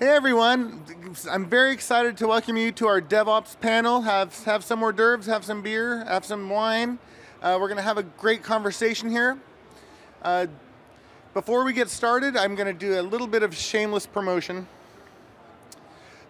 Hey everyone, I'm very excited to welcome you to our DevOps panel. Have, have some hors d'oeuvres, have some beer, have some wine. Uh, we're going to have a great conversation here. Uh, before we get started, I'm going to do a little bit of shameless promotion.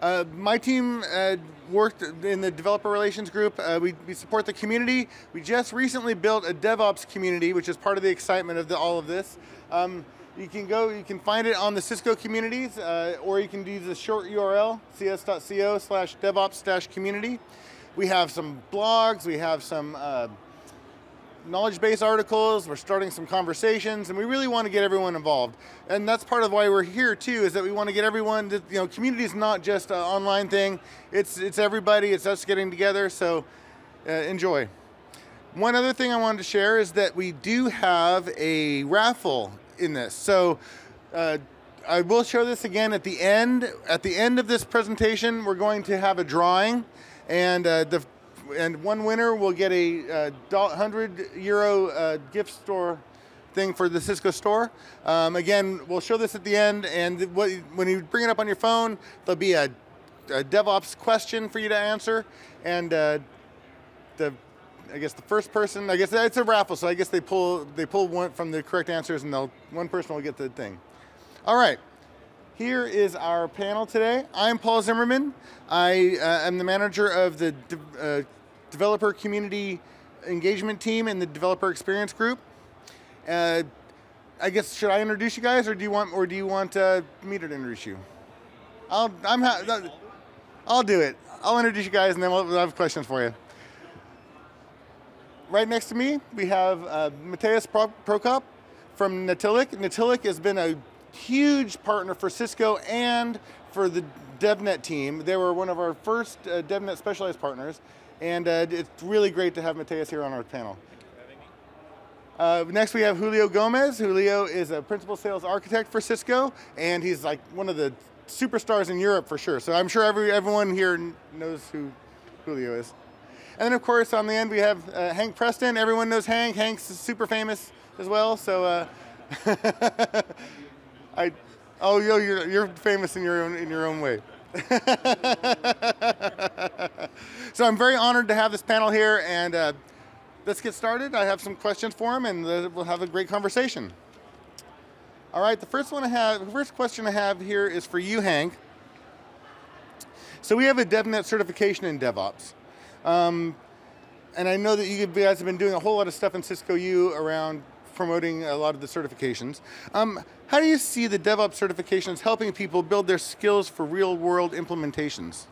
Uh, my team uh, worked in the developer relations group. Uh, we, we, support the community. We just recently built a DevOps community, which is part of the excitement of the, all of this. Um, you can go, you can find it on the Cisco communities, uh, or you can use the short URL, cs.co slash DevOps community. We have some blogs, we have some uh, knowledge base articles, we're starting some conversations, and we really want to get everyone involved. And that's part of why we're here too, is that we want to get everyone, to, you know, community is not just an online thing, it's, it's everybody, it's us getting together, so uh, enjoy. One other thing I wanted to share is that we do have a raffle in this. So uh, I will show this again at the end. At the end of this presentation, we're going to have a drawing, and uh, the and one winner will get a uh, 100 euro uh, gift store thing for the Cisco store. Um, again, we'll show this at the end, and what, when you bring it up on your phone, there'll be a, a DevOps question for you to answer, and uh, the I guess the first person, I guess it's a raffle, so I guess they pull they pull one from the correct answers, and they'll one person will get the thing. All right, here is our panel today. I'm Paul Zimmerman. I uh, am the manager of the de uh, developer community engagement team in the developer experience group. Uh, I guess should I introduce you guys, or do you want, or do you want uh, me to introduce you? I'll I'm I'll do it. I'll introduce you guys, and then we'll have questions for you right next to me, we have uh, Mateus Prokop from Natilik. Natilik has been a huge partner for Cisco and for the DevNet team. They were one of our first uh, DevNet specialized partners, and uh, it's really great to have Mateus here on our panel. Uh, next we have Julio Gomez. Julio is a principal sales architect for Cisco, and he's like one of the superstars in Europe for sure. So I'm sure every, everyone here knows who Julio is. And then of course on the end we have uh, Hank Preston. Everyone knows Hank. Hank's super famous as well. So uh, I, oh, yo, you're, you're famous in your own, in your own way. so I'm very honored to have this panel here and uh, let's get started. I have some questions for him and uh, we'll have a great conversation. All right, the first one I have, the first question I have here is for you, Hank. So we have a DevNet certification in DevOps. Um, and I know that you guys have been doing a whole lot of stuff in Cisco U around promoting a lot of the certifications. Um, how do you see the DevOps certifications helping people build their skills for real world implementations?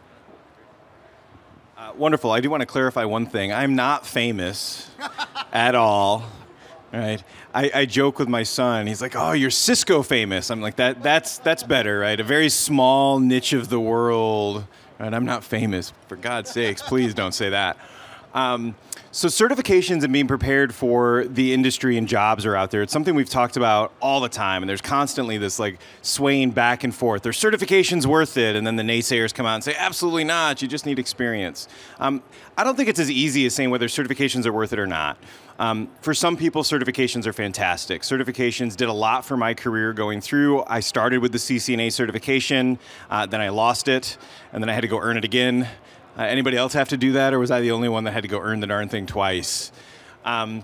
Uh, wonderful. I do want to clarify one thing. I'm not famous at all. Right. I, I, joke with my son. He's like, "Oh, you're Cisco famous." I'm like, "That that's that's better, right? A very small niche of the world." And I'm not famous, for God's sakes, please don't say that. Um, so certifications and being prepared for the industry and jobs are out there. It's something we've talked about all the time, and there's constantly this like swaying back and forth. There's certifications worth it, and then the naysayers come out and say, absolutely not. You just need experience. Um, I don't think it's as easy as saying whether certifications are worth it or not. Um, for some people, certifications are fantastic. Certifications did a lot for my career going through. I started with the CCNA certification, uh, then I lost it, and then I had to go earn it again. Uh, anybody else have to do that, or was I the only one that had to go earn the darn thing twice? Um,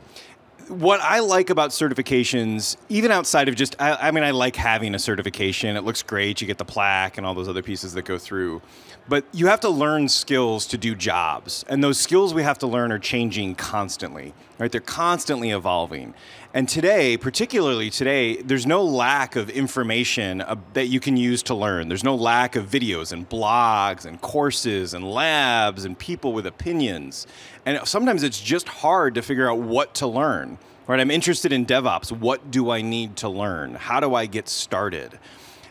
what I like about certifications, even outside of just, I, I, mean, I like having a certification. It looks great. You get the plaque and all those other pieces that go through. But you have to learn skills to do jobs. And those skills we have to learn are changing constantly, right? They're constantly evolving. And today, particularly today, there's no lack of information uh, that you can use to learn. There's no lack of videos and blogs and courses and labs and people with opinions. And sometimes it's just hard to figure out what to learn. Right? I'm interested in DevOps. What do I need to learn? How do I get started?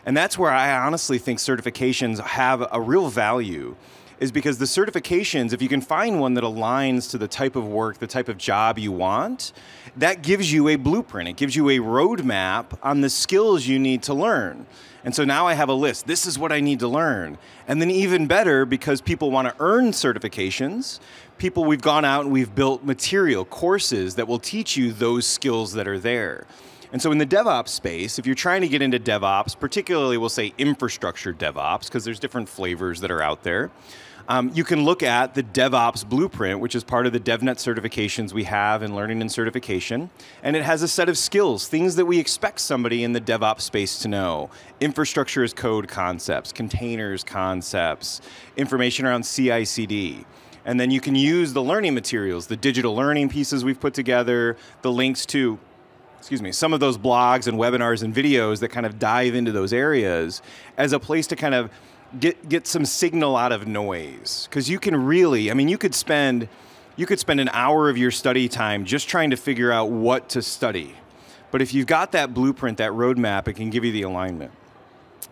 And that's where I honestly think certifications have a real value is because the certifications, if you can find one that aligns to the type of work, the type of job you want, that gives you a blueprint. It gives you a roadmap on the skills you need to learn. And so now I have a list. This is what I need to learn. And then even better, because people want to earn certifications, people we've gone out and we've built material, courses that will teach you those skills that are there. And so in the DevOps space, if you're trying to get into DevOps, particularly we'll say infrastructure DevOps, because there's different flavors that are out there, um, you can look at the DevOps blueprint, which is part of the DevNet certifications we have in learning and certification. And it has a set of skills, things that we expect somebody in the DevOps space to know. Infrastructure as code concepts, containers concepts, information around CI CD. And then you can use the learning materials, the digital learning pieces we've put together, the links to excuse me, some of those blogs and webinars and videos that kind of dive into those areas as a place to kind of get get some signal out of noise. Because you can really i mean you could spend you could spend an hour of your study time just trying to figure out what to study. But if you've got that blueprint that roadmap it can give you the alignment.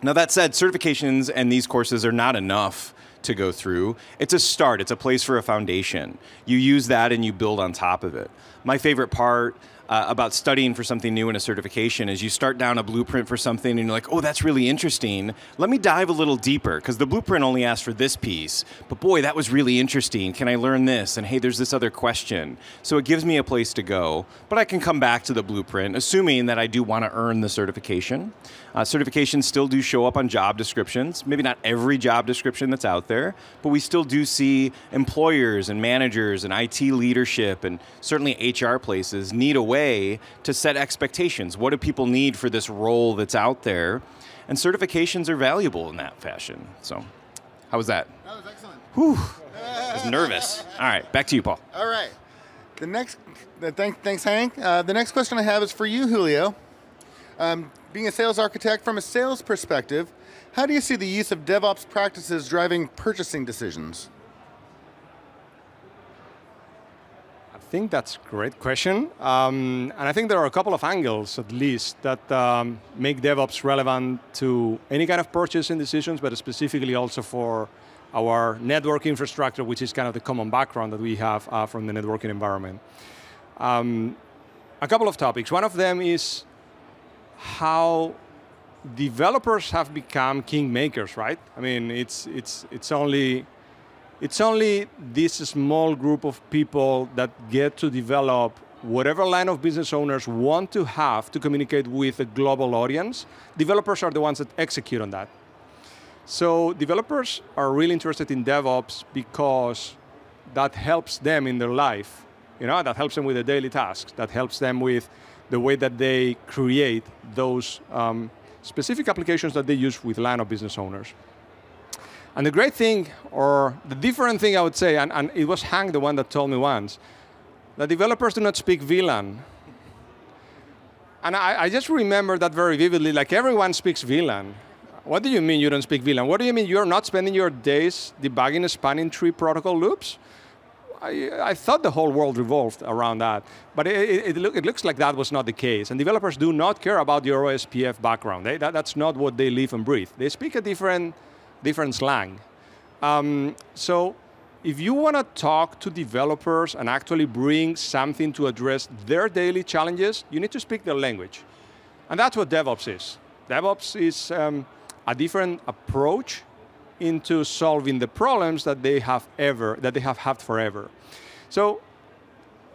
Now that said certifications and these courses are not enough to go through it's a start it's a place for a foundation you use that and you build on top of it my favorite part uh, about studying for something new in a certification is you start down a blueprint for something and you're like, oh, that's really interesting. Let me dive a little deeper because the blueprint only asks for this piece. But boy, that was really interesting. Can I learn this? And hey, there's this other question. So it gives me a place to go. But I can come back to the blueprint, assuming that I do want to earn the certification. Uh, certifications still do show up on job descriptions. Maybe not every job description that's out there, but we still do see employers and managers and IT leadership and certainly HR places need a way to set expectations. What do people need for this role that's out there? And certifications are valuable in that fashion. So, how was that? That was excellent. Whew. I was nervous. All right, back to you, Paul. All right. The next, uh, thank, thanks, Hank. Uh, the next question I have is for you, Julio. Um, being a sales architect, from a sales perspective, how do you see the use of DevOps practices driving purchasing decisions? I think that's a great question. Um, and I think there are a couple of angles, at least, that um, make DevOps relevant to any kind of purchasing decisions, but specifically also for our network infrastructure, which is kind of the common background that we have uh, from the networking environment. Um, a couple of topics. One of them is how developers have become kingmakers, right? I mean, it's, it's, it's only it's only this small group of people that get to develop whatever line of business owners want to have to communicate with a global audience. Developers are the ones that execute on that. So developers are really interested in DevOps because that helps them in their life. You know, that helps them with their daily tasks. That helps them with the way that they create those um, specific applications that they use with line of business owners. And the great thing, or the different thing I would say, and, and it was Hank the one that told me once, that developers do not speak VLAN. And I, I just remember that very vividly, like everyone speaks VLAN. What do you mean you don't speak VLAN? What do you mean you're not spending your days debugging spanning tree protocol loops? I, I, thought the whole world revolved around that, but it, it, look, it, looks like that was not the case. And developers do not care about your OSPF background. They, that, that's not what they live and breathe. They speak a different different slang. Um, so if you want to talk to developers and actually bring something to address their daily challenges, you need to speak their language. And that's what DevOps is. DevOps is um, a different approach into solving the problems that they have ever, that they have had forever. So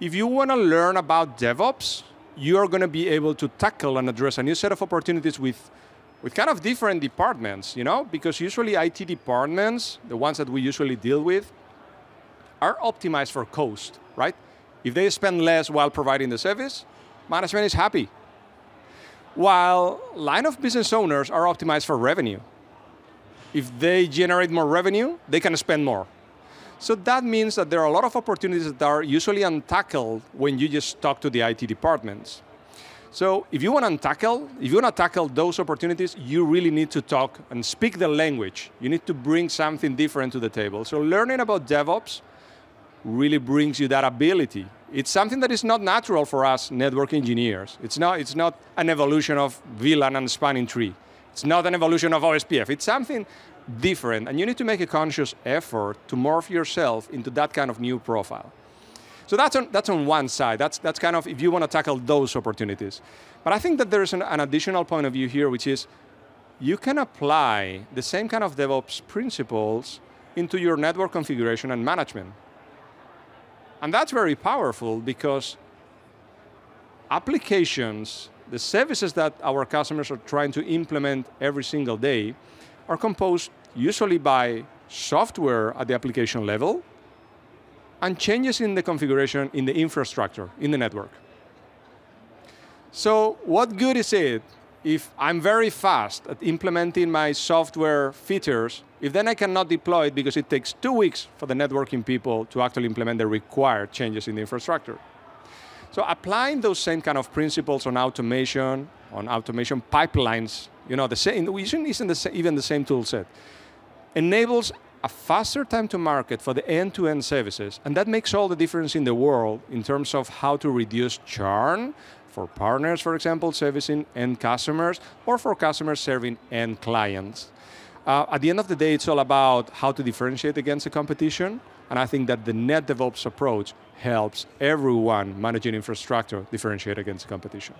if you want to learn about DevOps, you're going to be able to tackle and address a new set of opportunities with with kind of different departments, you know, because usually IT departments, the ones that we usually deal with, are optimized for cost, right? If they spend less while providing the service, management is happy. While line of business owners are optimized for revenue. If they generate more revenue, they can spend more. So that means that there are a lot of opportunities that are usually untackled when you just talk to the IT departments. So if you want to tackle, if you want to tackle those opportunities, you really need to talk and speak the language. You need to bring something different to the table. So learning about DevOps really brings you that ability. It's something that is not natural for us network engineers. It's not, it's not an evolution of VLAN and spanning tree. It's not an evolution of OSPF. It's something different, and you need to make a conscious effort to morph yourself into that kind of new profile. So that's on, that's on one side. That's, that's kind of if you want to tackle those opportunities. But I think that there's an, an additional point of view here, which is you can apply the same kind of DevOps principles into your network configuration and management. And that's very powerful because applications the services that our customers are trying to implement every single day are composed usually by software at the application level and changes in the configuration in the infrastructure, in the network. So what good is it if I'm very fast at implementing my software features, if then I cannot deploy it because it takes two weeks for the networking people to actually implement the required changes in the infrastructure. So applying those same kind of principles on automation, on automation pipelines, you know, the same, isn't the, even the same tool set, enables a faster time to market for the end-to-end services, and that makes all the difference in the world in terms of how to reduce churn, for partners, for example, servicing end customers, or for customers serving end clients. Uh, at the end of the day, it's all about how to differentiate against the competition, and I think that the net DevOps approach helps everyone managing infrastructure differentiate against the competition.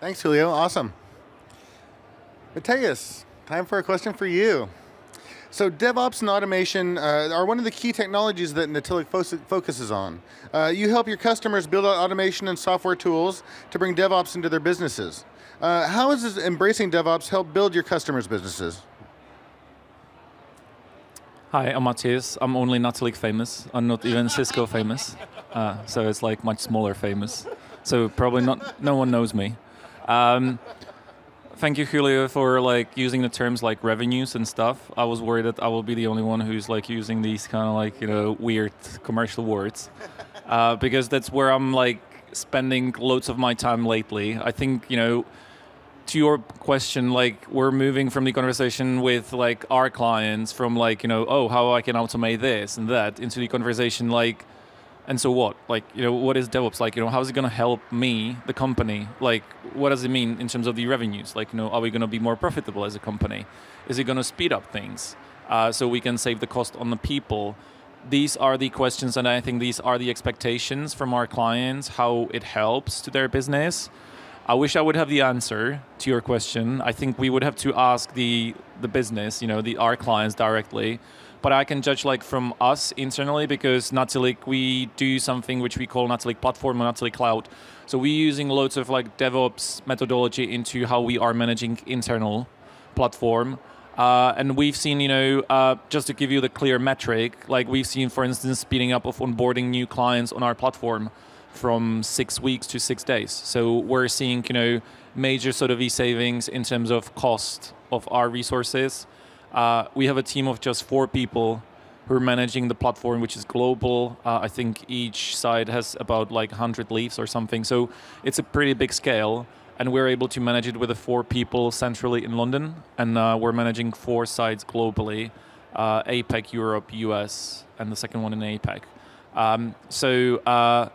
Thanks, Julio. Awesome. Mateus, time for a question for you. So DevOps and automation uh, are one of the key technologies that Natilik fo- focuses on. Uh, you help your customers build out automation and software tools to bring DevOps into their businesses. Uh, how has embracing DevOps helped build your customers' businesses? Hi, I'm Matthias. I'm only Natilik famous. I'm not even Cisco famous. Uh, so it's like much smaller famous. So probably not. No one knows me. Um, thank you, Julio, for like using the terms like revenues and stuff. I was worried that I will be the only one who's like using these kind of like you know weird commercial words, uh, because that's where I'm like spending loads of my time lately. I think you know. To your question, like we're moving from the conversation with like our clients from like you know oh how I can automate this and that into the conversation like and so what? Like you know what is devops? Like you know how is it going to help me the company? Like what does it mean in terms of the revenues? Like you know are we going to be more profitable as a company? Is it going to speed up things uh, so we can save the cost on the people? These are the questions and i think these are the expectations from our clients how it helps to their business i wish i would have the answer to your question i think we would have to ask the the business you know the our clients directly but I can judge like from us internally because Natilik we do something which we call Natilik Platform or Cloud. So we're using loads of like DevOps methodology into how we are managing internal platform. Uh, and we've seen, you know, uh, just to give you the clear metric, like we've seen, for instance, speeding up of onboarding new clients on our platform from six weeks to six days. So we're seeing, you know, major sort of e-savings in terms of cost of our resources uh, we have a team of just four people who are managing the platform, which is global. Uh, I think each side has about like 100 leaves or something. So it's a pretty big scale. And we're able to manage it with the four people centrally in London. And uh, we're managing four sites globally uh, APAC, Europe, US, and the second one in APAC. Um, so uh,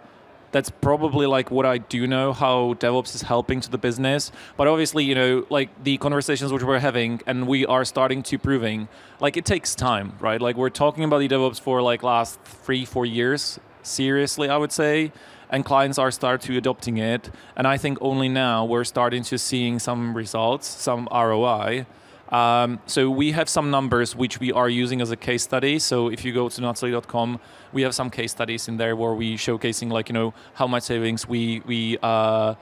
that's probably like what I do know how DevOps is helping to the business. But obviously, you know, like the conversations which we're having and we are starting to proving, like it takes time, right? Like we're talking about the DevOps for like last three, four years, seriously, I would say. And clients are start to adopting it. And I think only now we're starting to seeing some results, some ROI. Um, so we have some numbers which we are using as a case study. So if you go to natilik.com, we have some case studies in there where we showcasing like you know how much savings we we uh,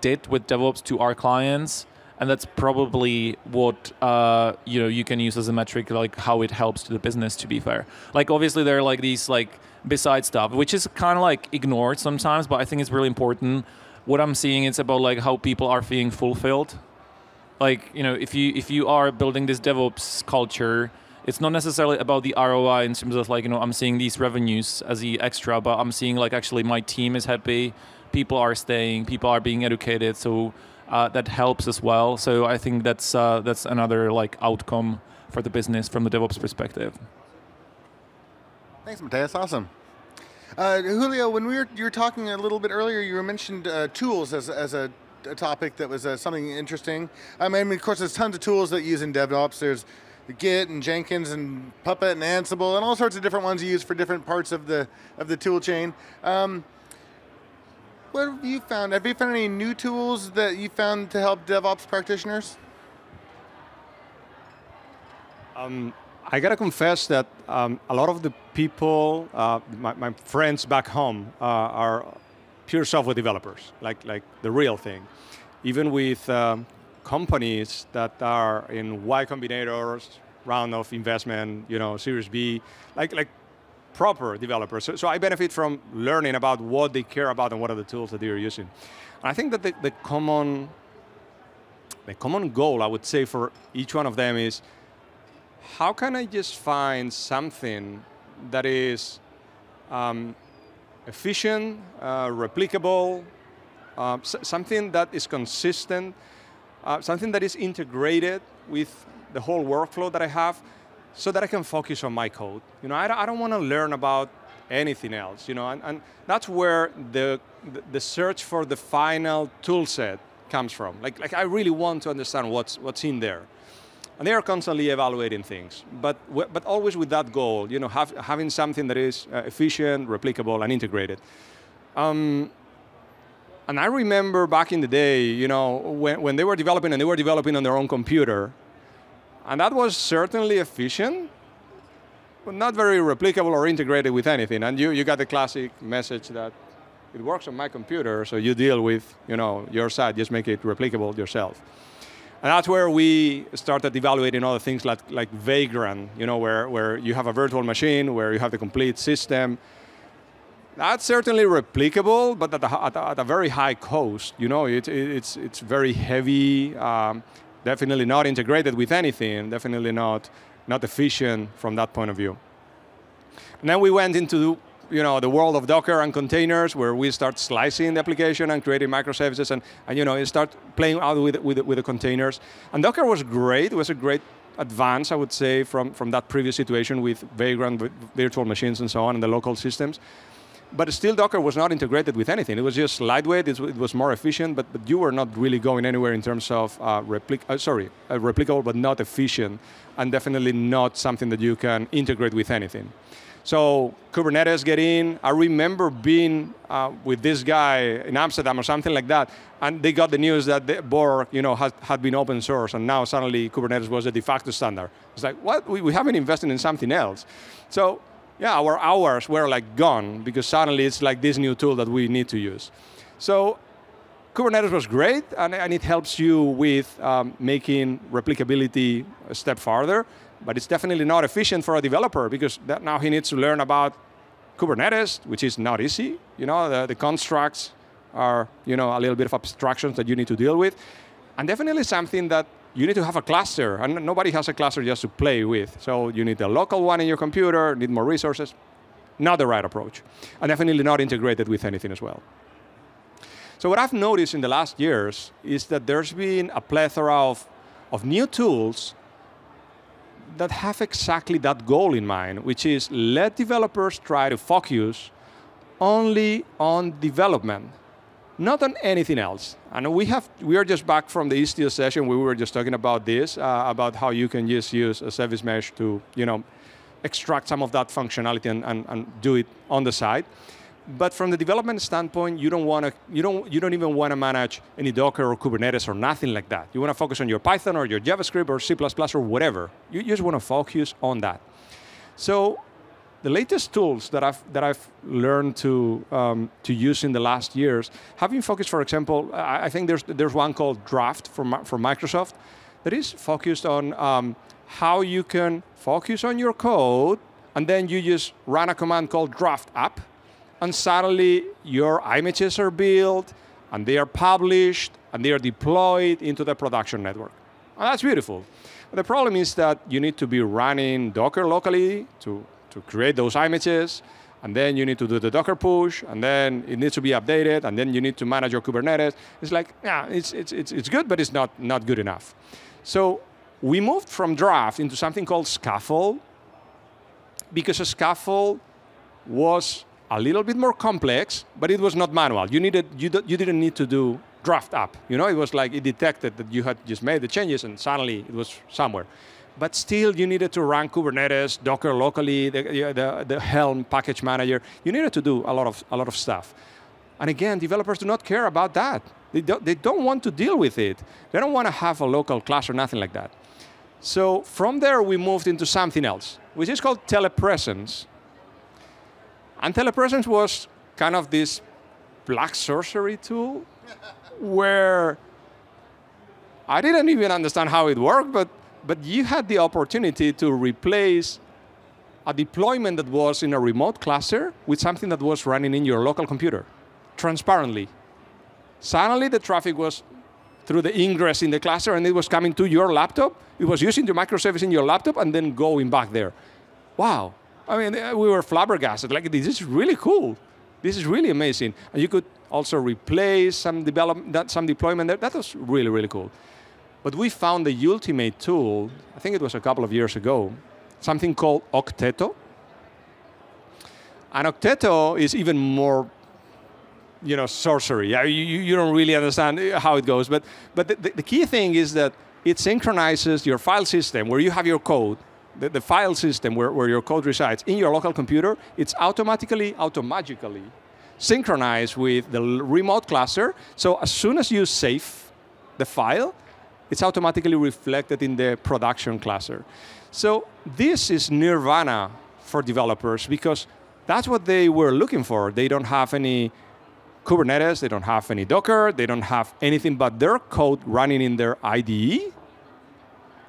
did with DevOps to our clients, and that's probably what uh, you know you can use as a metric like how it helps to the business. To be fair, like obviously there are like these like beside stuff which is kind of like ignored sometimes, but I think it's really important. What I'm seeing is about like how people are feeling fulfilled like you know if you if you are building this DevOps culture, it's not necessarily about the ROI in terms of like you know I'm seeing these revenues as the extra, but I'm seeing like actually my team is happy, people are staying, people are being educated, so uh, that helps as well. So I think that's uh, that's another like outcome for the business from the DevOps perspective. Thanks, Mateus. Awesome. Uh, Julio, when we were you were talking a little bit earlier, you mentioned uh, tools as, as a a topic that was uh, something interesting. I mean, of course, there's tons of tools that you use in DevOps. There's Git and Jenkins and Puppet and Ansible and all sorts of different ones you use for different parts of the of the tool chain. Um, what have you found? Have you found any new tools that you found to help DevOps practitioners? Um, I gotta confess that um, a lot of the people, uh, my, my, friends back home, uh, are pure software developers, like, like the real thing. Even with um, companies that are in Y Combinator's round of investment, you know, Series B, like, like proper developers. So, so, I benefit from learning about what they care about and what are the tools that they're using. And I think that the, the common the common goal I would say for each one of them is how can I just find something that is um, efficient, uh, replicable, uh, something that is consistent, uh, something that is integrated with the whole workflow that I have so that I can focus on my code. You know, I don't, don't want to learn about anything else, you know, and, and that's where the, the search for the final tool set comes from. Like, like I really want to understand what's, what's in there. And they are constantly evaluating things, but, but always with that goal, you know, have, having something that is uh, efficient, replicable, and integrated. Um, and I remember back in the day, you know, when, when they were developing and they were developing on their own computer, and that was certainly efficient, but not very replicable or integrated with anything. And you, you got the classic message that it works on my computer, so you deal with you know, your side, just make it replicable yourself. And that's where we started evaluating other things like, like Vagrant, you know, where, where you have a virtual machine, where you have the complete system. That's certainly replicable, but at a, at a, at a very high cost. You know, it, it, it's, it's very heavy, um, definitely not integrated with anything, definitely not, not efficient from that point of view. And then we went into you know, the world of Docker and containers where we start slicing the application and creating microservices and, and you know, you start playing out with, with, with the containers. And Docker was great, it was a great advance, I would say, from, from that previous situation with Vagrant virtual machines and so on and the local systems. But still, Docker was not integrated with anything. It was just lightweight. It was more efficient, but, but you were not really going anywhere in terms of uh, replic uh, sorry, uh, replicable, but not efficient, and definitely not something that you can integrate with anything. So Kubernetes get in. I remember being uh, with this guy in Amsterdam or something like that, and they got the news that the Borg, you know, had, had been open source, and now suddenly Kubernetes was the de facto standard. It's like, what? We, we haven't invested in something else. So yeah, our hours were like gone because suddenly it's like this new tool that we need to use. So Kubernetes was great, and, and it helps you with um, making replicability a step farther, but it's definitely not efficient for a developer because now he needs to learn about Kubernetes, which is not easy. You know, the, the constructs are you know, a little bit of abstractions that you need to deal with, and definitely something that you need to have a cluster, and nobody has a cluster just to play with. So you need a local one in your computer, need more resources. Not the right approach, and definitely not integrated with anything as well. So what I've noticed in the last years is that there's been a plethora of, of new tools that have exactly that goal in mind, which is let developers try to focus only on development not on anything else. And we have we are just back from the Istio session. where We were just talking about this, uh, about how you can just use a service mesh to you know extract some of that functionality and, and, and do it on the side. But from the development standpoint, you don't want to you don't you don't even want to manage any Docker or Kubernetes or nothing like that. You want to focus on your Python or your JavaScript or C++ or whatever. You just want to focus on that. So the latest tools that I've that I've learned to um, to use in the last years have been focused. For example, I, I think there's there's one called Draft from from Microsoft that is focused on um, how you can focus on your code and then you just run a command called draft app and suddenly your images are built and they are published and they are deployed into the production network. And that's beautiful. But the problem is that you need to be running Docker locally to to create those images, and then you need to do the Docker push, and then it needs to be updated, and then you need to manage your Kubernetes. It's like, yeah, it's, it's, it's, it's good, but it's not, not good enough. So we moved from draft into something called Skaffold, because a Skaffold was a little bit more complex, but it was not manual. You, needed, you, you didn't need to do draft up. You know, it was like it detected that you had just made the changes and suddenly it was somewhere but still you needed to run Kubernetes, Docker locally, the, the, the, Helm package manager. You needed to do a lot of, a lot of stuff. And again, developers do not care about that. They don't, they don't want to deal with it. They don't want to have a local class or nothing like that. So from there, we moved into something else, which is called telepresence. And telepresence was kind of this black sorcery tool where I didn't even understand how it worked, but, but you had the opportunity to replace a deployment that was in a remote cluster with something that was running in your local computer, transparently. Suddenly the traffic was through the ingress in the cluster and it was coming to your laptop. It was using the microservice in your laptop and then going back there. Wow. I mean, uh, we were flabbergasted. Like, this is really cool. This is really amazing. And you could also replace some, develop, that, some deployment there. That was really, really cool. But we found the ultimate tool, I think it was a couple of years ago, something called Okteto. And Okteto is even more you know, sorcery. You, you don't really understand how it goes. But, but the, the key thing is that it synchronizes your file system where you have your code, the, the file system where, where your code resides in your local computer, it's automatically, automagically synchronized with the remote cluster. So as soon as you save the file, it's automatically reflected in the production cluster. So this is nirvana for developers because that's what they were looking for. They don't have any Kubernetes, they don't have any Docker, they don't have anything but their code running in their IDE.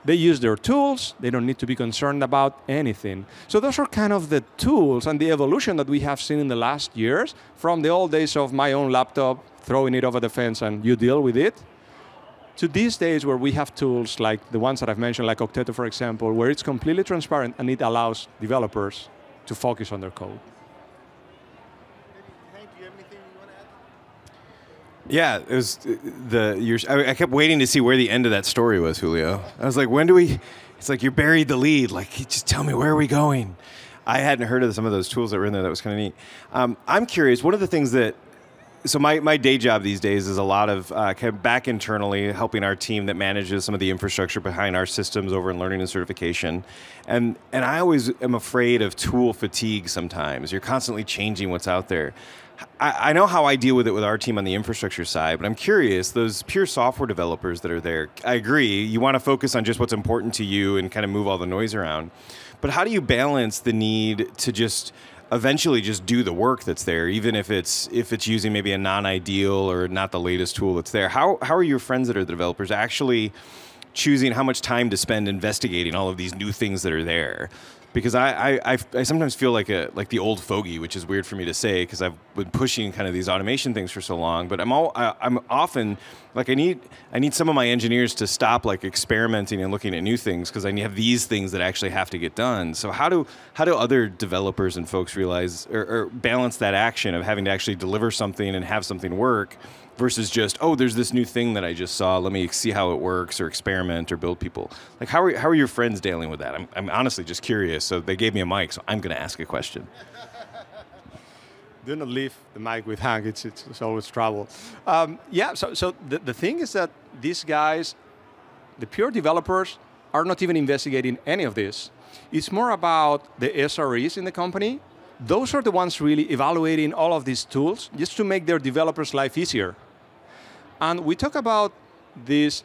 They use their tools, they don't need to be concerned about anything. So those are kind of the tools and the evolution that we have seen in the last years from the old days of my own laptop, throwing it over the fence and you deal with it, to these days where we have tools like the ones that I've mentioned, like Okteto, for example, where it's completely transparent and it allows developers to focus on their code. Yeah, it was uh, the. You're, I, I kept waiting to see where the end of that story was, Julio. I was like, when do we? It's like you buried the lead. Like, just tell me where are we going. I hadn't heard of some of those tools that were in there. That was kind of neat. Um, I'm curious. One of the things that so my, my day job these days is a lot of uh, kind of back internally helping our team that manages some of the infrastructure behind our systems over in learning and certification and and i always am afraid of tool fatigue sometimes you're constantly changing what's out there I, I know how I deal with it with our team on the infrastructure side, but I'm curious, those pure software developers that are there, I agree, you want to focus on just what's important to you and kind of move all the noise around. But how do you balance the need to just eventually just do the work that's there, even if it's if it's using maybe a non-ideal or not the latest tool that's there? How how are your friends that are the developers actually choosing how much time to spend investigating all of these new things that are there because I, I, I, sometimes feel like a like the old fogey, which is weird for me to say because I've been pushing kind of these automation things for so long. But I'm all I, I'm often like I need I need some of my engineers to stop like experimenting and looking at new things because I have these things that actually have to get done. So how do how do other developers and folks realize or, or balance that action of having to actually deliver something and have something work? versus just oh there's this new thing that i just saw let me see how it works or experiment or build people like how are, how are your friends dealing with that I'm, I'm honestly just curious so they gave me a mic so i'm going to ask a question do not leave the mic with Hank. It's, it's, it's always trouble. Um, yeah, so, so the, the thing is that these guys, the pure developers, are not even investigating any of this. It's more about the SREs in the company those are the ones really evaluating all of these tools just to make their developers' life easier. And we talk about this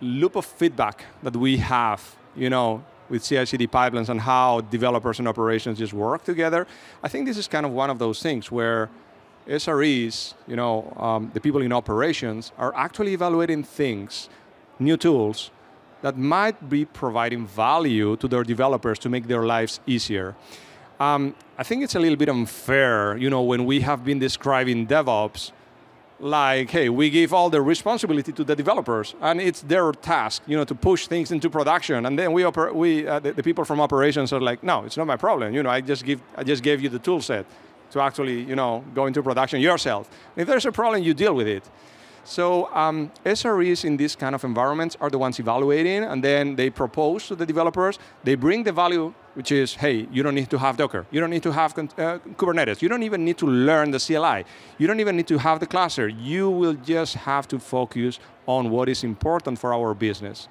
loop of feedback that we have, you know, with CI/CD pipelines and how developers and operations just work together. I think this is kind of one of those things where SREs, you know, um, the people in operations, are actually evaluating things, new tools, that might be providing value to their developers to make their lives easier. Um, I think it's a little bit unfair, you know, when we have been describing DevOps, like, hey, we give all the responsibility to the developers, and it's their task, you know, to push things into production. And then we, oper- we uh, the, the, people from operations are like, no, it's not my problem. You know, I just give, I just gave you the tool set to actually, you know, go into production yourself. If there's a problem, you deal with it. So um, SREs in these kind of environments are the ones evaluating, and then they propose to the developers. They bring the value, which is, hey, you don't need to have Docker. You don't need to have uh, Kubernetes. You don't even need to learn the CLI. You don't even need to have the cluster. You will just have to focus on what is important for our business.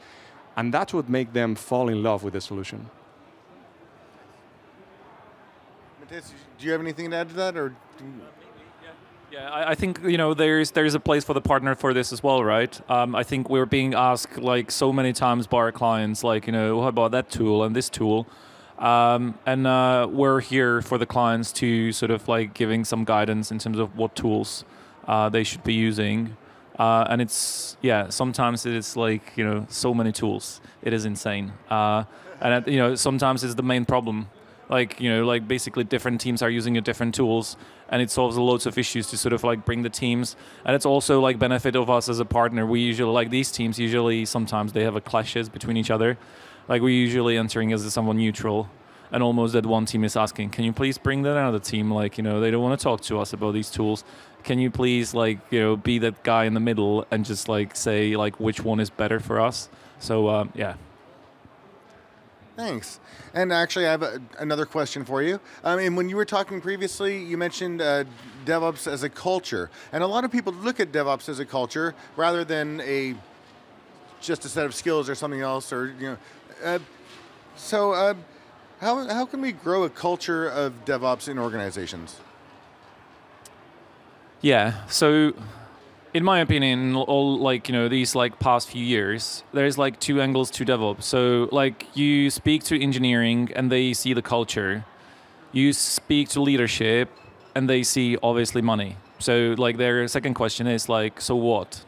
And that's what makes them fall in love with the solution. Matthias, do you have anything to add to that, or? Yeah, I, I, think you know there's there's a place for the partner for this as well, right? Um, I think we're being asked like so many times by our clients, like you know, how about that tool and this tool, um, and uh, we're here for the clients to sort of like giving some guidance in terms of what tools uh, they should be using. Uh, and it's yeah, sometimes it is like you know so many tools. It is insane. Uh, and you know sometimes it's the main problem. Like you know like basically different teams are using different tools, and it solves loads of issues to sort of like bring the teams. And it's also like benefit of us as a partner. We usually like these teams. Usually sometimes they have a clashes between each other. Like we're usually entering as someone neutral and almost that one team is asking, can you please bring that other team? Like, you know, they don't want to talk to us about these tools. Can you please, like, you know, be that guy in the middle and just like say like which one is better for us? So um, yeah. Thanks. And actually, I have a, another question for you. I mean, when you were talking previously, you mentioned uh, DevOps as a culture, and a lot of people look at DevOps as a culture rather than a just a set of skills or something else, or you know. Uh, so, uh, how how can we grow a culture of DevOps in organizations? Yeah. So in my opinion, all like you know these like past few years, there's like two angles to DevOps. So like you speak to engineering and they see the culture, you speak to leadership and they see obviously money. So like their second question is like, so what?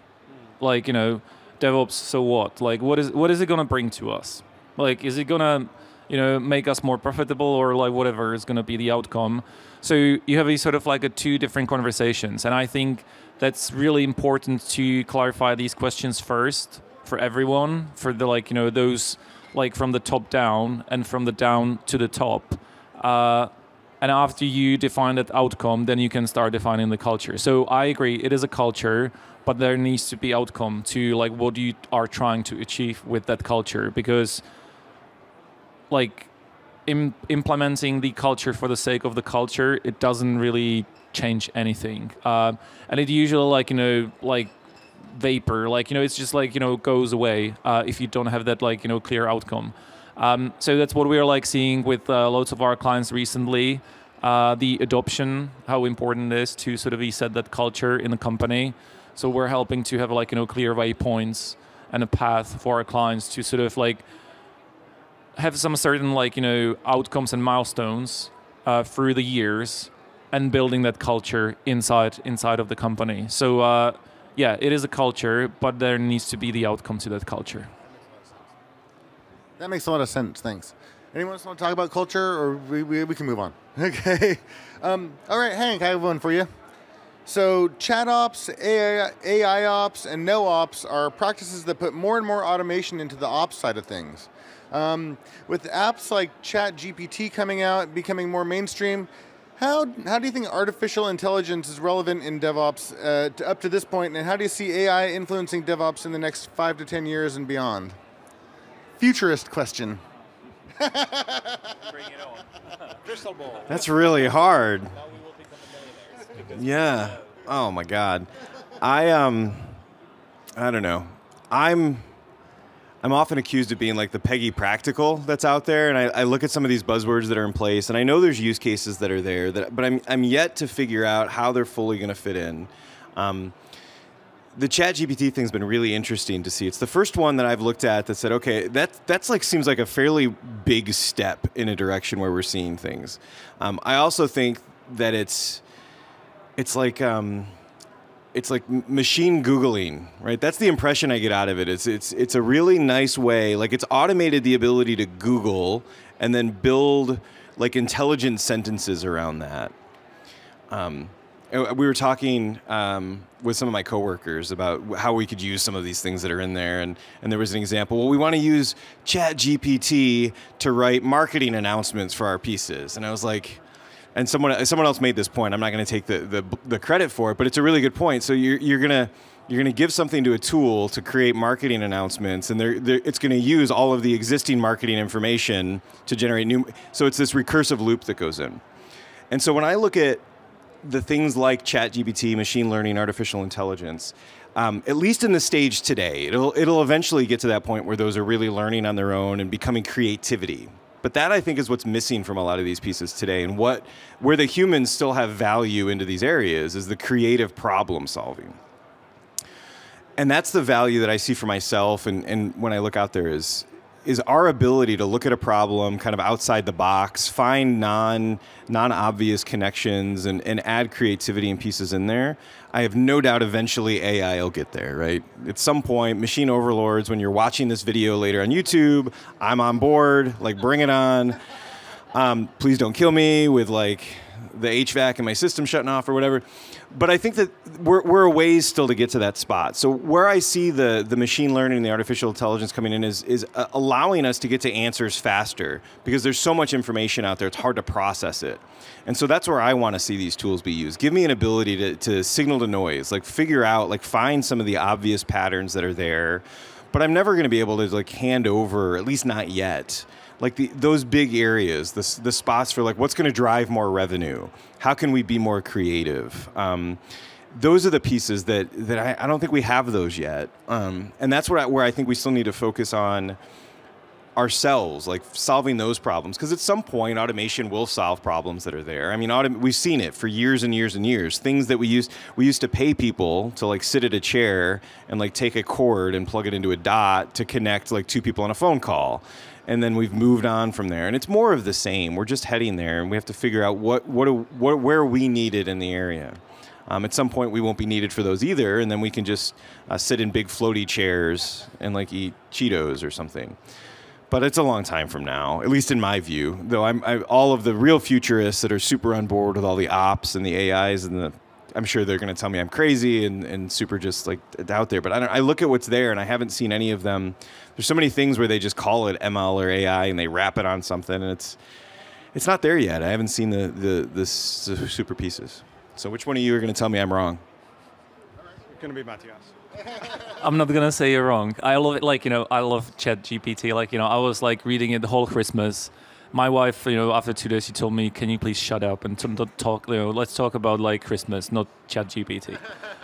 Like you know, DevOps. So what? Like what is what is it gonna bring to us? Like is it gonna you know make us more profitable or like whatever is gonna be the outcome? So you have these sort of like a two different conversations, and I think that's really important to clarify these questions first for everyone for the like you know those like from the top down and from the down to the top uh, and after you define that outcome then you can start defining the culture so i agree it is a culture but there needs to be outcome to like what you are trying to achieve with that culture because like Im- implementing the culture for the sake of the culture it doesn't really change anything. Um, and it usually like you know like vapor, like you know it's just like you know goes away uh, if you don't have that like you know clear outcome. Um, so that's what we are like seeing with uh, of our clients recently. Uh, the adoption, how important it is to sort of reset that culture in the company. So we're helping to have like you know clear waypoints and a path for our clients to sort of like have some certain like you know outcomes and milestones uh, through the years and building that culture inside inside of the company. So uh, yeah, it is a culture, but there needs to be the outcome to that culture. That makes a lot of sense. Thanks. Anyone else want to talk about culture, or we, we, we can move on? Okay. Um, all right, Hank, I have one for you. So, chat ops, AI, AI ops, and no ops are practices that put more and more automation into the ops side of things. Um, with apps like Chat GPT coming out, becoming more mainstream, how, how do you think artificial intelligence is relevant in DevOps uh, to, up to this point, and how do you see AI influencing DevOps in the next five to 10 years and beyond? Futurist question. Bring it on. Crystal ball. That's really hard. Yeah. Oh my God. I um. I don't know. I'm I'm often accused of being like the Peggy practical that's out there, and I, I, look at some of these buzzwords that are in place, and I know there's use cases that are there, that, but I'm, I'm yet to figure out how they're fully going to fit in. Um, the Chat GPT thing's been really interesting to see. It's the first one that I've looked at that said, okay, that that's like seems like a fairly big step in a direction where we're seeing things. Um, I also think that it's it's like. Um, it's like machine googling right? That's the impression i get out of it. It's it's it's a really nice way like it's automated the ability to google and then build like intelligent sentences around that. Um, we were talking um, with some of my coworkers about how we could use some of these things that are in there. And, and there was an example well we want to use chat gpt to write marketing announcements for our pieces. And i was like and someone someone else made this point. I'm not going to take the, the, the credit for it, but it's a really good point. So you're you're gonna you're going to give something to a tool to create marketing announcements, and they're, they're, it's going to use all of the existing marketing information to generate new. So it's this recursive loop that goes in. And so when I look at the things like ChatGPT, machine learning, artificial intelligence, um, at least in the stage today, it'll it'll eventually get to that point where those are really learning on their own and becoming creativity. But that I think is what's missing from a lot of these pieces today, and what where the humans still have value into these areas is the creative problem solving. And that's the value that I see for myself, and, and when I look out there is is our ability to look at a problem kind of outside the box, find non non obvious connections, and, and add creativity and pieces in there. I have no doubt eventually AI will get there, right? At some point, machine overlords, when you're watching this video later on YouTube, I'm on board, like bring it on. Um, please don't kill me with like the HVAC and my system shutting off or whatever. But I think that we're, we're a ways still to get to that spot. So where I see the, the machine learning and the artificial intelligence coming in is, is uh, allowing us to get to answers faster because there's so much information out there, it's hard to process it. And so that's where I want to see these tools be used. Give me an ability to, to signal to noise, like figure out, like find some of the obvious patterns that are there. But I'm never going to be able to like hand over, at least not yet, like the, those big areas, the, the spots for like what's going to drive more revenue, how can we be more creative. Um, those are the pieces that that I, I, don't think we have those yet, um, and that's where I, where I think we still need to focus on ourselves, like solving those problems. Because at some point, automation will solve problems that are there. I mean, autom- we've seen it for years and years and years. Things that we used we used to pay people to like sit at a chair and like take a cord and plug it into a dot to connect like two people on a phone call and then we've moved on from there. And it's more of the same. We're just heading there, and we have to figure out what what, what where we needed in the area. Um, at some point, we won't be needed for those either, and then we can just uh, sit in big floaty chairs and like eat Cheetos or something. But it's a long time from now, at least in my view. Though I'm I, all of the real futurists that are super on board with all the ops and the AIs and the I'm sure they're going to tell me I'm crazy and, and super just like out there. But I, I look at what's there and I haven't seen any of them. There's so many things where they just call it ML or AI and they wrap it on something and it's it's not there yet. I haven't seen the the, the super pieces. So which one of you are going to tell me I'm wrong? It's going to be Matthias. I'm not gonna say you're wrong. I love it. Like you know, I love Chat GPT. Like you know, I was like reading it the whole Christmas my wife, you know, after two days, she told me, "Can you please shut up and don't talk? You know, let's talk about like Christmas, not Chat GPT."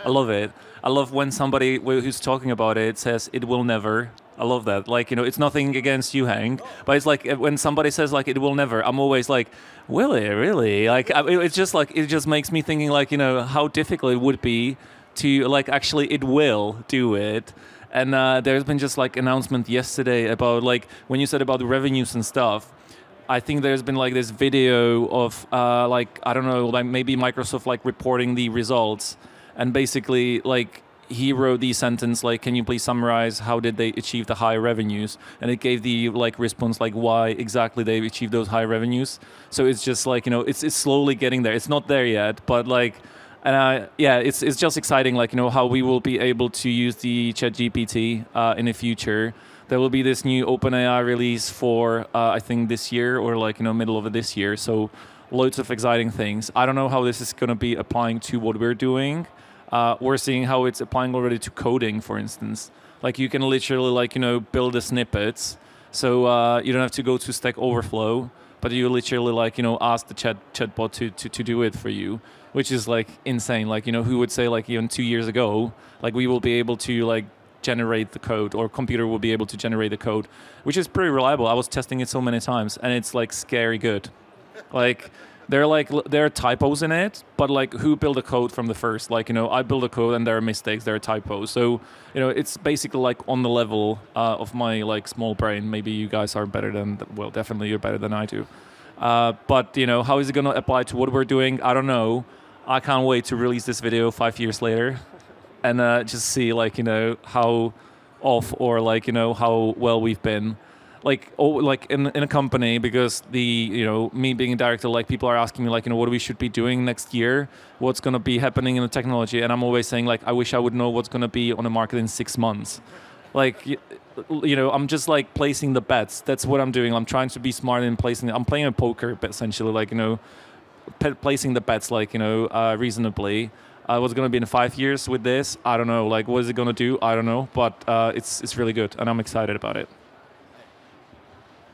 I love it. I love when somebody who's talking about it says, "It will never." I love that. Like you know, it's nothing against you, Hank, but it's like when somebody says like "It will never," I'm always like, "Will it really?" Like it's just like it just makes me thinking like you know how difficult it would be to like actually it will do it and uh, there's been just like announcement yesterday about like when you said about revenues and stuff I think there's been like this video of uh, like I don't know, like maybe Microsoft like reporting the results, and basically like he wrote the sentence like, "Can you please summarize how did they achieve the high revenues?" And it gave the like response like why exactly they achieved those high revenues. So it's just like you know, it's it's slowly getting there. It's not there yet, but like. And uh, yeah, it's it's just exciting, like you know how we will be able to use the ChatGPT uh, in the future there will be this new OpenAI release for uh, I think this year or like you know middle of this year. So loads of exciting things. I don't know how this is going to be applying to what we're doing. Uh, we're seeing how it's applying already to coding, for instance. Like you can literally like you know build the snippets, so uh, you don't have to go to Stack Overflow, but you literally like you know ask the chat chatbot to, to to do it for you, which is like insane. Like you know who would say like even two years ago, like we will be able to like generate the code or computer will be able to generate the code, which is pretty reliable. I was testing it so many times and it's like scary good. like there are like there are typos in it, but like who built the code from the first? Like you know, I build a code and there are mistakes, there are typos. So you know, it's basically like on the level uh, of my like small brain. Maybe you guys are better than well, definitely you're better than I do. Uh, but you know, how is it going to apply to what we're doing? I don't know. I can't wait to release this video five years later and uh, just see like you know how off or like you know how well we've been. Like oh like in, in a company because the you know me being a director like people are asking me like you know what we should be doing next year what's going to be happening in the technology and i'm always saying like i wish i would know what's going to be on the market in six months. Like you know i'm just like placing the bets. That's what i'm doing. I'm trying to be smart in placing i'm playing a poker essentially like you know placing the bets like you know uh, reasonably uh, what's going to be in five years with this? I don't know. Like, what is it going to do? I don't know. But uh, it's it's really good, and I'm excited about it.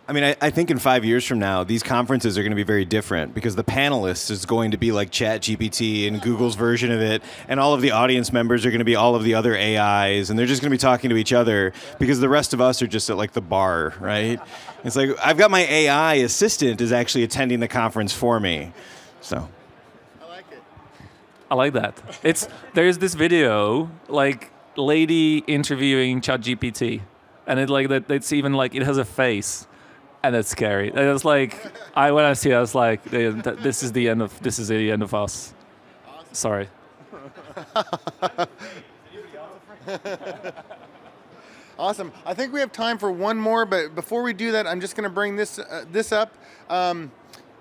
I mean, I, I, think in five years from now, these conferences are going to be very different because the panelists is going to be like Chat GPT and Google's version of it, and all of the audience members are going to be all of the other AIs, and they're just going to be talking to each other because the rest of us are just at like the bar, right? It's like I've got my AI assistant is actually attending the conference for me, so. I like it. I like that. It's there's this video like lady interviewing ChatGPT, and it like that. It's even like it has a face, and it's scary. And it was like I when I see, it, I was like, "Eh, this is the end of this is the end of us. Sorry. Awesome. I think we have time for one more, but before we do that, I'm just going to bring this uh, this up. Um,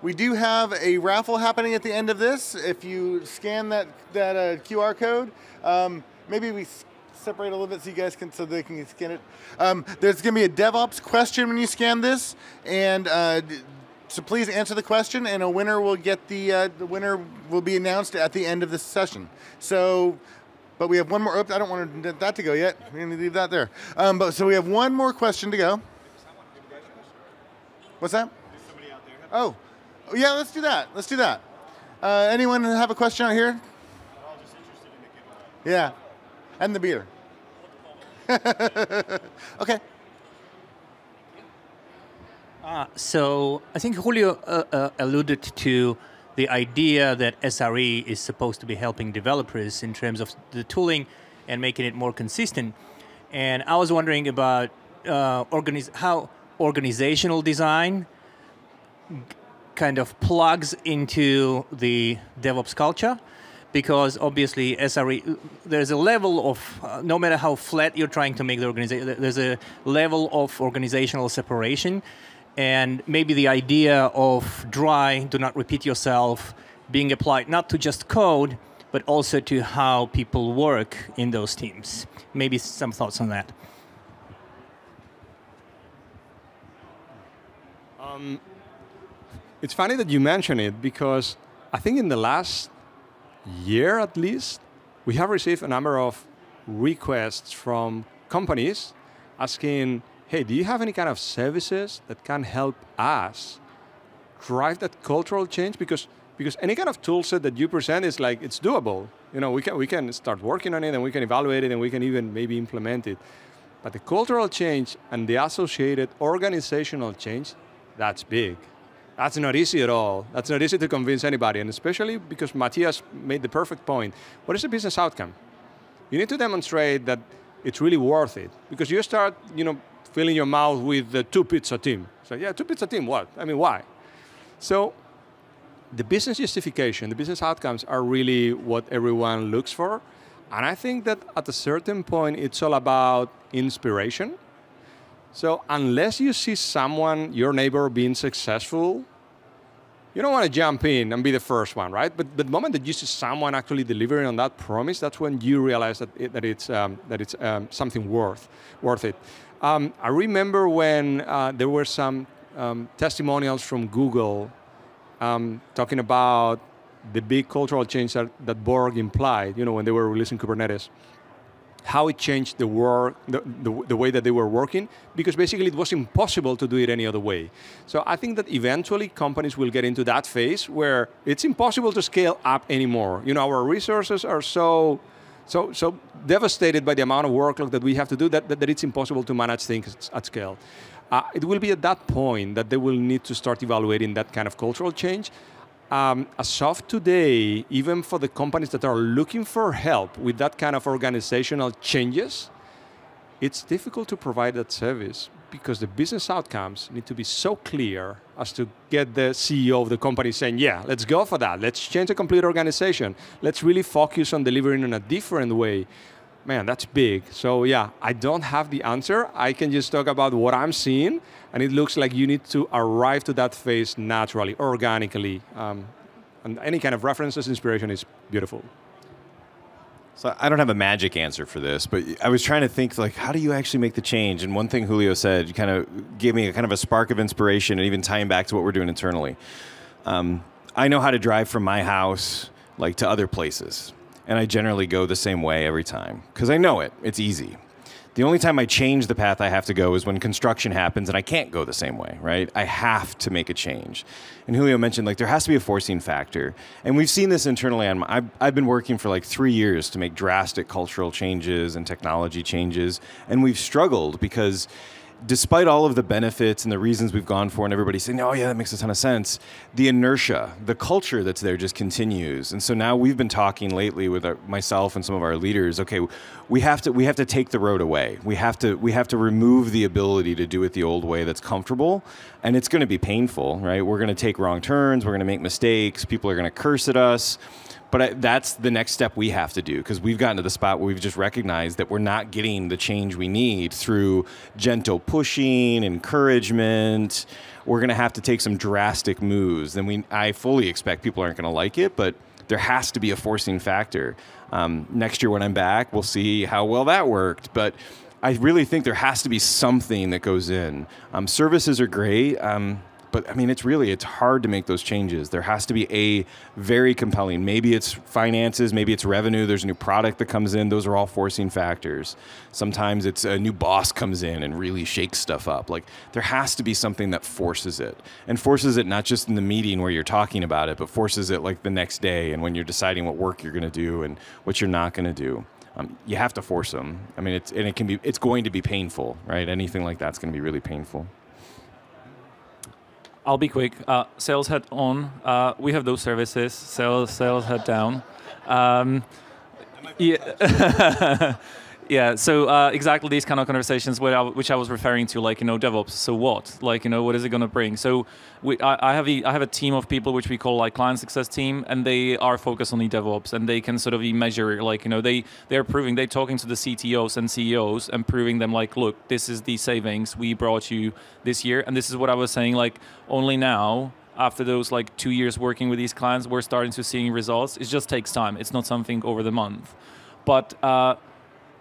we do have a raffle happening at the end of this. If you scan that that uh, QR code, um, maybe we separate a little bit so you guys can so they can scan it. Um, there's going to be a DevOps question when you scan this, and uh, so please answer the question, and a winner will get the uh, the winner will be announced at the end of this session. So. But we have one more. Oops, I don't want that to go yet. We're going to leave that there. Um, but so we have one more question to go. What's that? Oh, Oh, yeah. Let's do that. Let's do that. Uh, anyone have a question out here? Yeah, and the beer. okay. Uh, so I think Julio uh, uh, alluded to the idea that SRE is supposed to be helping developers in terms of the tooling and making it more consistent. And I was wondering about uh, organiz- how organizational design kind of plugs into the DevOps culture. Because obviously, SRE, there's a level of, uh, no matter how flat you're trying to make the organization, there's a level of organizational separation and maybe the idea of dry, do not repeat yourself, being applied not to just code, but also to how people work in those teams. Maybe some thoughts on that. It's funny that you mention it because I think in the last year at least, we have received a number of requests from companies asking, hey, do you have any kind of services that can help us drive that cultural change? Because because any kind of tool set that you present is like it's doable. You know, we can we can start working on it and we can evaluate it and we can even maybe implement it. But the cultural change and the associated organizational change, that's big. That's not easy at all. That's not easy to convince anybody, and especially because Matthias made the perfect point. What is the business outcome? You need to demonstrate that it's really worth it because you start, you know, filling your mouth with the two pizza team. So yeah, two pizza team. What? I mean, why? So the business justification, the business outcomes are really what everyone looks for. And I think that at a certain point, it's all about inspiration. So unless you see someone, your neighbor, being successful, you don't want to jump in and be the first one, right? But, but the moment that you see someone actually delivering on that promise, that's when you realize that, it, that it's, um, that it's um, something worth, worth it. Um, I remember when uh, there were some um, testimonials from Google um, talking about the big cultural change that, that Borg implied, you know, when they were releasing Kubernetes how it changed the work, the, the, the, way that they were working, because basically it was impossible to do it any other way. So I think that eventually companies will get into that phase where it's impossible to scale up anymore. You know, our resources are so, so, so devastated by the amount of workload that we have to do that, that, that it's impossible to manage things at scale. Uh, it will be at that point that they will need to start evaluating that kind of cultural change. Um, as of today, even for the companies that are looking for help with that kind of organizational changes, it's difficult to provide that service because the business outcomes need to be so clear as to get the CEO of the company saying, yeah, let's go for that. Let's change the complete organization. Let's really focus on delivering in a different way. Man, that's big. So yeah, I don't have the answer. I can just talk about what I'm seeing, and it looks like you need to arrive to that phase naturally, organically. Um, and any kind of references, inspiration is beautiful. So I don't have a magic answer for this, but I was trying to think like, how do you actually make the change? And one thing Julio said, kind of gave me a kind of a spark of inspiration, and even tying back to what we're doing internally. Um, I know how to drive from my house like to other places, and I generally go the same way every time because I know it. It's easy. The only time I change the path I have to go is when construction happens and I can't go the same way, right? I have to make a change. And Julio mentioned like there has to be a forcing factor. And we've seen this internally on I've, I've been working for like three years to make drastic cultural changes and technology changes. And we've struggled because despite all of the benefits and the reasons we've gone for, and everybody saying, "Oh yeah, that makes a ton of sense," the inertia, the culture that's there, just continues. And so now we've been talking lately with our, myself and some of our leaders. Okay, we have to we have to take the road away. We have to we have to remove the ability to do it the old way that's comfortable, and it's going to be painful, right? We're going to take wrong turns. We're going to make mistakes. People are going to curse at us but I, that's the next step we have to do because we've gotten to the spot where we've just recognized that we're not getting the change we need through gentle pushing, encouragement. We're going to have to take some drastic moves. Then we, I fully expect people aren't going to like it, but there has to be a forcing factor. Um, next year when I'm back, we'll see how well that worked. But I really think there has to be something that goes in. Um, services are great. Um, but I mean, it's really it's hard to make those changes. There has to be a very compelling. Maybe it's finances, maybe it's revenue. There's a new product that comes in. Those are all forcing factors. Sometimes it's a new boss comes in and really shakes stuff up. Like there has to be something that forces it, and forces it not just in the meeting where you're talking about it, but forces it like the next day and when you're deciding what work you're going to do and what you're not going to do. Um, you have to force them. I mean, it's and it can be it's going to be painful, right? Anything like that's going to be really painful. I'll be quick. Uh, sales head on. Uh, we have those services. Sales sales head down. Um, yeah. Yeah, so uh, exactly these kind of conversations which I was referring to, like you know DevOps. So what? Like you know what is it going to bring? So we, I, I, have a, I have a team of people which we call like client success team, and they are focused on the DevOps, and they can sort of measure like you know they they are proving they're talking to the CTOs and CEOs and proving them like look this is the savings we brought you this year, and this is what I was saying like only now after those like two years working with these clients, we're starting to seeing results. It just takes time. It's not something over the month, but. Uh,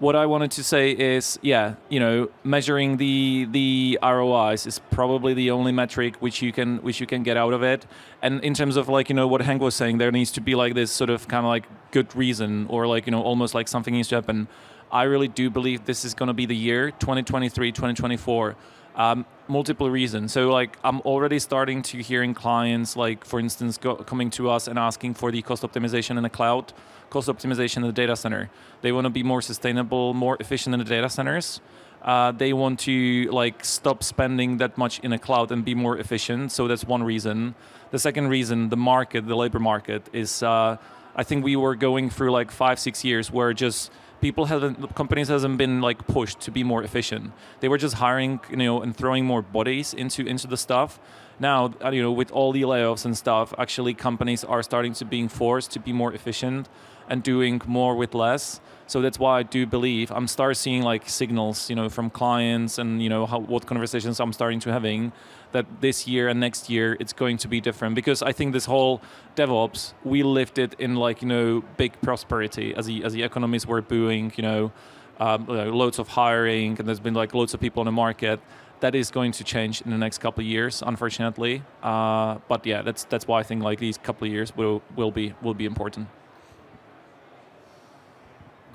what I wanted to say is, yeah, you know, measuring the the ROIs is probably the only metric which you can which you can get out of it. And in terms of like you know what Hank was saying, there needs to be like this sort of kind of like good reason or like you know almost like something needs to happen. I really do believe this is going to be the year 2023, 2024. Um, multiple reasons. So like I'm already starting to hearing clients like for instance go, coming to us and asking for the cost optimization in the cloud cost optimization in the data center. They want to be more sustainable, more efficient in the data centers. Uh, they want to like stop spending that much in a cloud and be more efficient. So that's one reason. The second reason, the market, the labor market, is uh, I think we were going through like five, six years where just people haven't, companies hasn't been like pushed to be more efficient. They were just hiring, you know, and throwing more bodies into into the stuff. Now, uh, you know, with all the layoffs and stuff, actually companies are starting to being forced to be more efficient and doing more with less. So that's why I do believe I'm start seeing like signals, you know, from clients and you know how, what conversations I'm starting to having that this year and next year it's going to be different because I think this whole DevOps we lived it in like you know big prosperity as the as the economies were booming, you know, um, loads of hiring and there's been like loads of people on the market. That is going to change in the next couple of years, unfortunately. Uh, but yeah, that's that's why I think like these couple of years will will be will be important.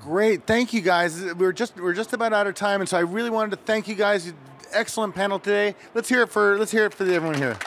Great, thank you guys. We're just we're just about out of time, and so I really wanted to thank you guys. Excellent panel today. Let's hear it for let's hear it for everyone here.